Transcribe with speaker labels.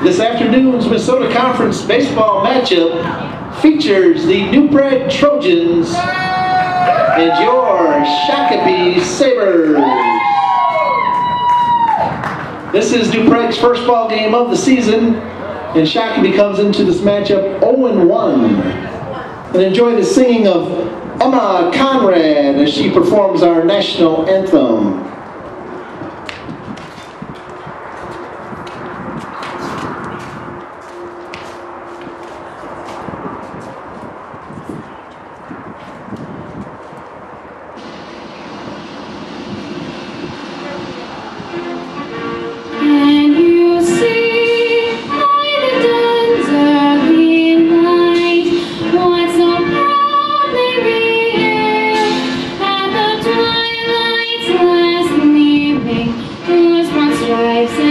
Speaker 1: This afternoon's Minnesota Conference baseball matchup features the New Prague Trojans and your Shakopee Sabres. This is New Prague's first ball game of the season, and Shakopee comes into this matchup 0-1. And enjoy the singing of Emma Conrad as she performs our national anthem. lives